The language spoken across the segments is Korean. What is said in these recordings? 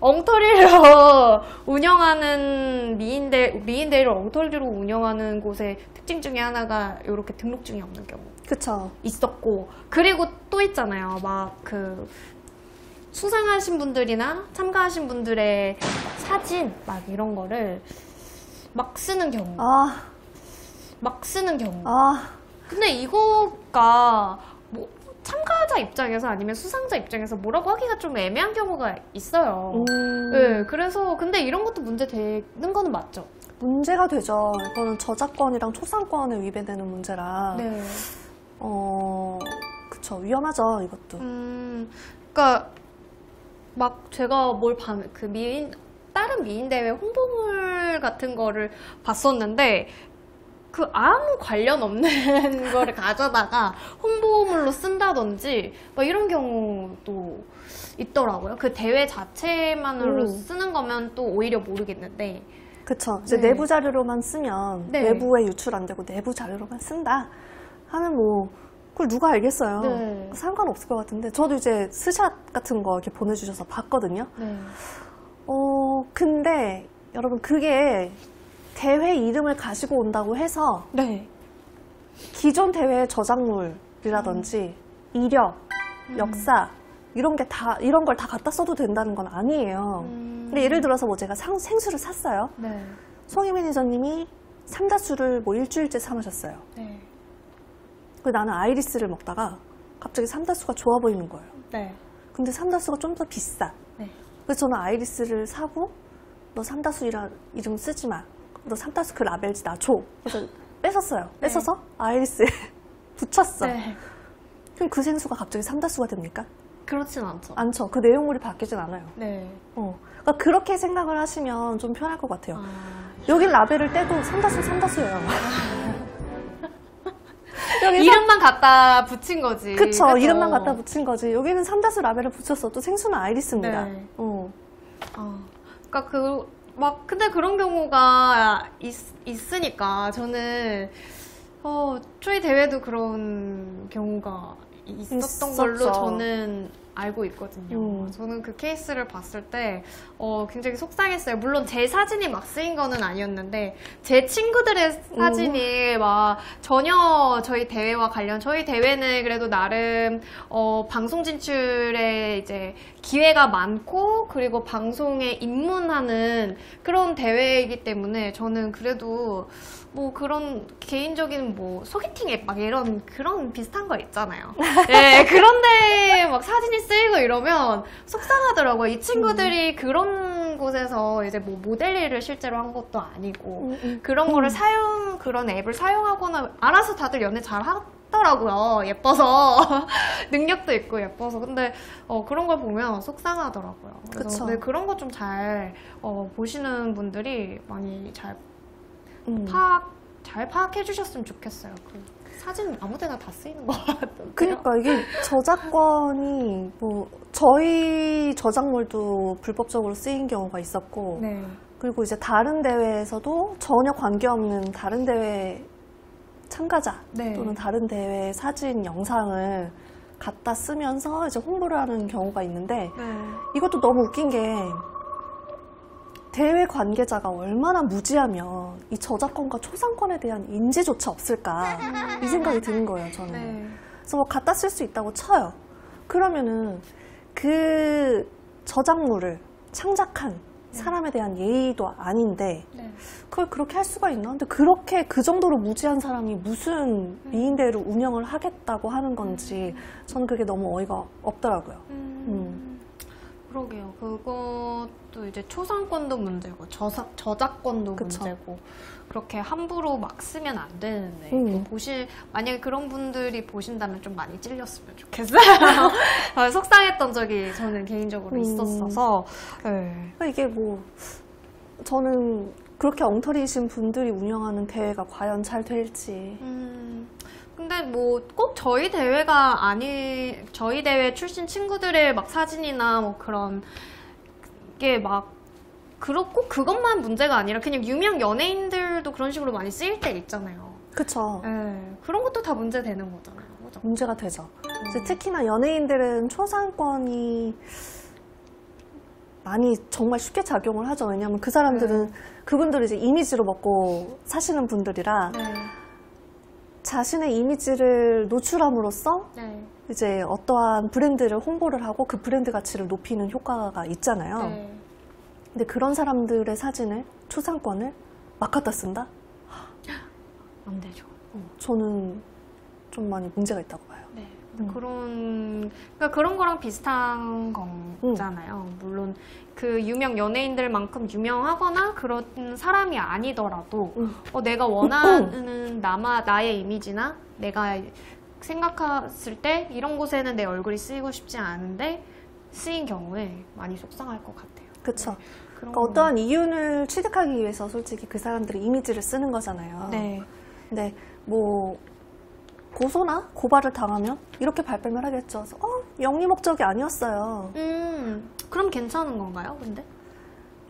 엉터리로 운영하는 미인대 미인대를 엉터리로 운영하는 곳의 특징 중에 하나가 이렇게 등록증이 없는 경우. 그쵸. 있었고. 그리고 또 있잖아요. 막 그 수상하신 분들이나 참가하신 분들의 사진 막 이런 거를 막 쓰는 경우. 아, 막 쓰는 경우. 아, 근데 이거가 입장에서 아니면 수상자 입장에서 뭐라고 하기가 좀 애매한 경우가 있어요. 음, 네, 그래서 근데 이런 것도 문제 되는 거는 맞죠. 문제가 되죠. 이거는 저작권이랑 초상권에 위배되는 문제라. 네. 어, 그쵸. 위험하죠, 이것도. 음, 그러니까 막 제가 뭘 반, 그 미인 다른 미인 대회 홍보물 같은 거를 봤었는데 그 아무 관련 없는 거를 가져다가 홍보물로 쓴다든지 막 이런 경우도 있더라고요. 그 대회 자체만으로 음. 쓰는 거면 또 오히려 모르겠는데 그쵸. 이제 네. 내부 자료로만 쓰면 네. 외부에 유출 안 되고 내부 자료로만 쓴다 하면 뭐 그걸 누가 알겠어요. 네. 상관없을 것 같은데 저도 이제 스샷 같은 거 이렇게 보내주셔서 봤거든요. 네. 어 근데 여러분 그게 대회 이름을 가지고 온다고 해서 네. 기존 대회 저작물이라든지 이력, 음. 역사 이런 게 다 이런 걸 다 갖다 써도 된다는 건 아니에요. 음. 근데 예를 들어서 뭐 제가 상- 생수를 샀어요. 네. 송희 매니저님이 삼다수를 뭐 일주일째 사마셨어요. 네. 그 나는 아이리스를 먹다가 갑자기 삼다수가 좋아 보이는 거예요. 네. 근데 삼다수가 좀 더 비싸. 네. 그래서 저는 아이리스를 사고 너 삼다수 이라 이름 쓰지 마. 너 삼다수 그 라벨지 나 줘. 그래서 뺏었어요. 네. 뺏어서 아이리스에 붙였어. 네. 그럼 그 생수가 갑자기 삼다수가 됩니까? 그렇진 않죠. 않죠. 그 내용물이 바뀌진 않아요. 네. 어. 그러니까 그렇게 생각을 하시면 좀 편할 것 같아요. 아. 여기 라벨을 떼도 삼다수 삼다수예요. 여기 이름만 갖다 붙인 거지. 그쵸. 그죠? 이름만 갖다 붙인 거지. 여기는 삼다수 라벨을 붙였어도 생수는 아이리스입니다. 네. 어. 어. 그러니까 그 막 근데 그런 경우가 있, 있으니까 저는 어 초이 대회도 그런 경우가 있었던 있었죠. 걸로 저는 알고 있거든요. 음. 저는 그 케이스를 봤을 때 어, 굉장히 속상했어요. 물론 제 사진이 막 쓰인 거는 아니었는데 제 친구들의 사진이 막 전혀 저희 대회와 관련 저희 대회는 그래도 나름 어, 방송 진출에 이제 기회가 많고 그리고 방송에 입문하는 그런 대회이기 때문에 저는 그래도 뭐 그런 개인적인 뭐 소개팅 앱 막 이런 그런 비슷한 거 있잖아요. 네, 그런데 막 사진이 쓰이고 이러면 속상하더라고요. 이 친구들이 그런 곳에서 이제 뭐 모델 일을 실제로 한 것도 아니고 음, 음. 그런 거를 사용 그런 앱을 사용하거나 알아서 다들 연애 잘 하더라고요. 예뻐서 능력도 있고 예뻐서 근데 어, 그런 걸 보면 속상하더라고요. 그래서. 네, 그런 거 좀 잘 어, 보시는 분들이 많이 잘 음. 파악 잘 파악해 주셨으면 좋겠어요. 그 사진 아무 데나 다 쓰이는 것 같던데요. 그러니까 이게 저작권이 뭐 저희 저작물도 불법적으로 쓰인 경우가 있었고 네. 그리고 이제 다른 대회에서도 전혀 관계없는 다른 대회 참가자 네. 또는 다른 대회 사진 영상을 갖다 쓰면서 이제 홍보를 하는 경우가 있는데 네. 이것도 너무 웃긴 게 대회 관계자가 얼마나 무지하면 이 저작권과 초상권에 대한 인지조차 없을까 이 생각이 드는 거예요 저는 네. 그래서 뭐 갖다 쓸 수 있다고 쳐요 그러면은 그 저작물을 창작한 사람에 대한 예의도 아닌데 네. 그걸 그렇게 할 수가 있나? 근데 그렇게 그 정도로 무지한 사람이 무슨 미인대회를 운영을 하겠다고 하는 건지 저는 그게 너무 어이가 없더라고요. 음. 그러게요. 그것도 이제 초상권도 문제고 저사, 저작권도 그쵸. 문제고 그렇게 함부로 막 쓰면 안 되는데 음. 보실 만약에 그런 분들이 보신다면 좀 많이 찔렸으면 좋겠어요. 아, 속상했던 적이 저는 개인적으로 음. 있었어서 네. 그러니까 이게 뭐 저는 그렇게 엉터리이신 분들이 운영하는 대회가 과연 잘 될지 음, 근데 뭐 꼭 저희 대회가 아니 저희 대회 출신 친구들의 막 사진이나 뭐 그런 게 막 그렇고 그것만 문제가 아니라 그냥 유명 연예인들도 그런 식으로 많이 쓰일 때 있잖아요. 그쵸 예, 그런 것도 다 문제 되는 거잖아요. 그죠? 문제가 되죠. 이제 특히나 연예인들은 초상권이 많이 정말 쉽게 작용을 하죠. 왜냐하면 그 사람들은 네. 그분들이 이제 이미지로 먹고 사시는 분들이라 네. 자신의 이미지를 노출함으로써 네. 이제 어떠한 브랜드를 홍보를 하고 그 브랜드 가치를 높이는 효과가 있잖아요. 네. 근데 그런 사람들의 사진을 초상권을 막 갖다 쓴다? 안 되죠. 어, 저는 좀 많이 문제가 있다고. 음. 그런 그러니까 그런 거랑 비슷한 거잖아요. 물론 그 유명 연예인들만큼 유명하거나 그런 사람이 아니더라도 음. 어, 내가 원하는 나마 나의 이미지나 내가 생각했을 때 이런 곳에는 내 얼굴이 쓰이고 싶지 않은데 쓰인 경우에 많이 속상할 것 같아요. 그쵸. 그런 그러니까 어떠한 이윤을 취득하기 위해서 솔직히 그 사람들의 이미지를 쓰는 거잖아요. 네. 근데 뭐 고소나 고발을 당하면 이렇게 발뺌을 하겠죠. 그래서, 어, 영리 목적이 아니었어요. 음, 그럼 괜찮은 건가요? 근데?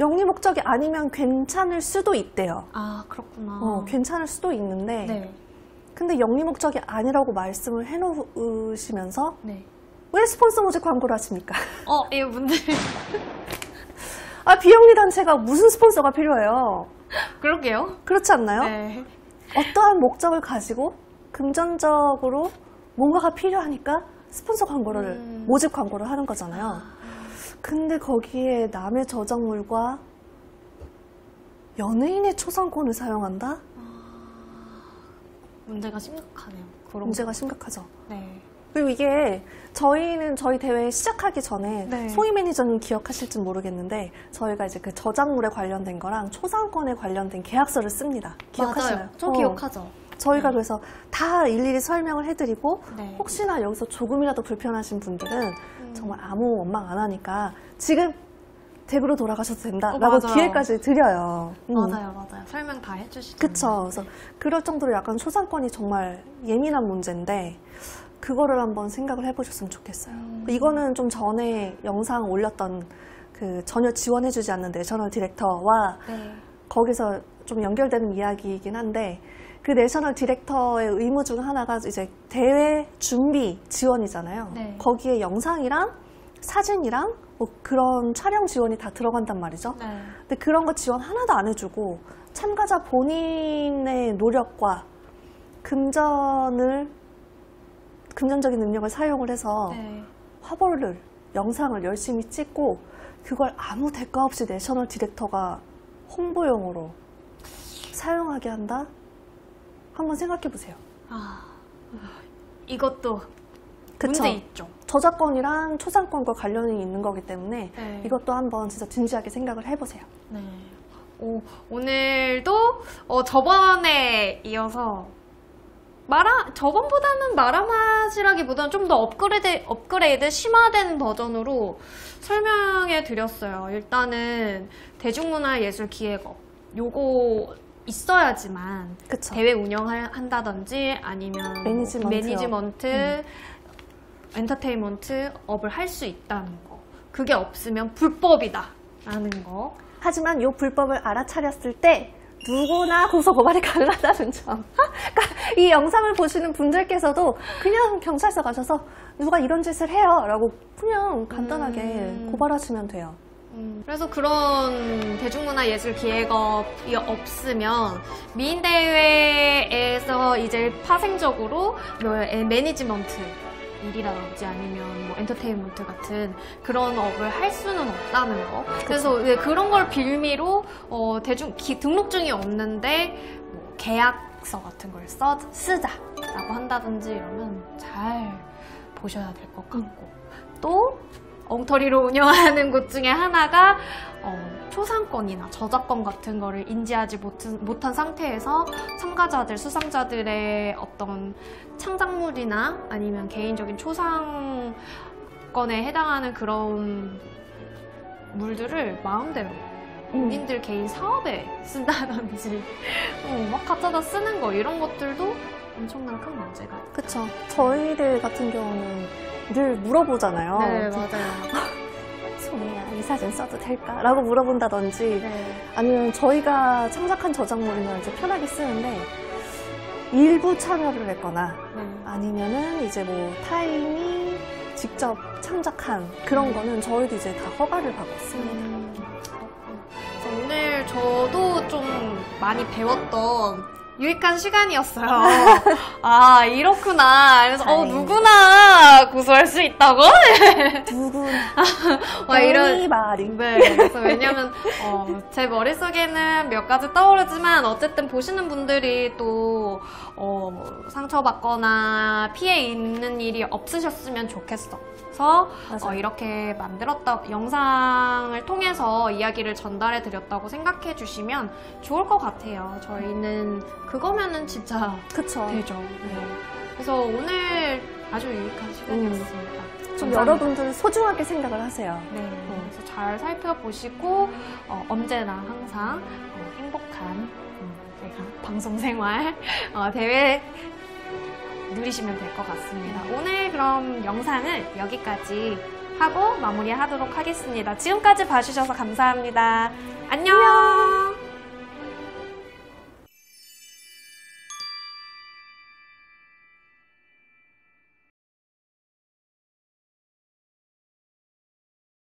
영리 목적이 아니면 괜찮을 수도 있대요. 아, 그렇구나. 어, 괜찮을 수도 있는데 네. 근데 영리 목적이 아니라고 말씀을 해놓으시면서 네. 왜 스폰서 모집 광고를 하십니까? 어, 이분들 아 비영리 단체가 무슨 스폰서가 필요해요? 그러게요. 그렇지 않나요? 네. 어떠한 목적을 가지고 금전적으로 뭔가가 필요하니까 스폰서 광고를 음. 모집 광고를 하는 거잖아요. 근데 거기에 남의 저작물과 연예인의 초상권을 사용한다? 문제가 심각하네요. 그런 문제가 심각하죠. 거. 네. 그리고 이게 저희는 저희 대회 시작하기 전에 네. 소희 매니저님 기억하실지 모르겠는데 저희가 이제 그 저작물에 관련된 거랑 초상권에 관련된 계약서를 씁니다. 기억하시나요? 맞아요. 저 어. 기억하죠. 저희가 네. 그래서 다 일일이 설명을 해드리고 네. 혹시나 여기서 조금이라도 불편하신 분들은 음. 정말 아무 원망 안 하니까 지금 댁으로 돌아가셔도 어, 된다라고 맞아요. 기회까지 드려요. 음. 맞아요, 맞아요. 설명 다 해주시죠. 그쵸. 그래서 그럴 정도로 약간 초상권이 정말 예민한 문제인데 그거를 한번 생각을 해보셨으면 좋겠어요. 음. 이거는 좀 전에 영상 올렸던 그 전혀 지원해주지 않는 national director와 네. 거기서 좀 연결되는 이야기이긴 한데 그 national director의 의무 중 하나가 이제 대회 준비 지원이잖아요. 네. 거기에 영상이랑 사진이랑 뭐 그런 촬영 지원이 다 들어간단 말이죠. 네. 근데 그런 거 지원 하나도 안 해주고 참가자 본인의 노력과 금전을 금전적인 능력을 사용을 해서 네. 화보를 영상을 열심히 찍고 그걸 아무 대가 없이 내셔널 디렉터가 홍보용으로 사용하게 한다? 한번 생각해 보세요. 아, 이것도 그쵸? 문제 있죠. 저작권이랑 초상권과 관련이 있는 거기 때문에 네. 이것도 한번 진짜 진지하게 생각을 해보세요. 네. 오, 오늘도 어, 저번에 이어서 마라 저번보다는 마라맛이라기보다는 좀 더 업그레이드 업그레이드 심화된 버전으로 설명해 드렸어요. 일단은 대중문화 예술 기획업 요거 있어야지만 그쵸? 대회 운영한다든지 아니면 뭐 매니지먼트요. 매니지먼트, 엔터테인먼트 업을 할 수 있다는 거. 그게 없으면 불법이다 라는 거. 하지만 이 불법을 알아차렸을 때 누구나 고소 고발이 가능하다는 점. 그러니까 이 영상을 보시는 분들께서도 그냥 경찰서 가셔서 누가 이런 짓을 해요 라고 그냥 간단하게 음. 고발하시면 돼요. 음, 그래서 그런 대중문화 예술 기획업이 없으면 미인대회에서 이제 파생적으로 뭐 애- 매니지먼트 일이라든지 아니면 뭐 엔터테인먼트 같은 그런 업을 할 수는 없다는 거. 그래서 왜 그런 걸 빌미로 어, 대중 기- 등록증이 없는데 뭐 계약서 같은 걸 써, 쓰자라고 한다든지 이러면 잘 보셔야 될 것 같고. 또 엉터리로 운영하는 곳 중에 하나가 어, 초상권이나 저작권 같은 거를 인지하지 못한, 못한 상태에서 참가자들, 수상자들의 어떤 창작물이나 아니면 개인적인 초상권에 해당하는 그런 물들을 마음대로 본인들 개인 사업에 쓴다든지 어, 막 갖다다 쓰는 거 이런 것들도 엄청난 큰 문제가 그쵸. 저희들 같은 경우는 늘 물어보잖아요. 네 맞아요 소미야, 이 사진 써도 될까? 라고 물어본다든지 네. 아니면 저희가 창작한 저작물이면 이제 편하게 쓰는데 일부 참여를 했거나 네. 아니면은 이제 뭐 타인이 직접 창작한 그런 거는 저희도 이제 다 허가를 받았습니다. 음, 오늘 저도 좀 많이 배웠던 유익한 시간이었어요. 아, 이렇구나. 그래서, 어. 누구나 고소할 수 있다고? 누구나 와, 이런. 이 말이 네, 그래서 왜냐면, 어, 제 머릿속에는 몇 가지 떠오르지만, 어쨌든 보시는 분들이 또, 어, 뭐 상처받거나 피해 있는 일이 없으셨으면 좋겠어. 그래서. 어, 이렇게 만들었다 영상을 통해서 이야기를 전달해 드렸다고 생각해 주시면 좋을 것 같아요. 저희는 그거면은 진짜 그쵸. 되죠. 네. 그래서 오늘 아주 유익한 시간이었습니다. 좀 감사합니다. 여러분들 소중하게 생각을 하세요. 네, 그래서 잘 살펴보시고 어, 언제나 항상 어, 행복한 음, 제가 방송 생활 어, 대회 누리시면 될 것 같습니다. 오늘 그럼 영상을 여기까지 하고 마무리하도록 하겠습니다. 지금까지 봐주셔서 감사합니다. 안녕.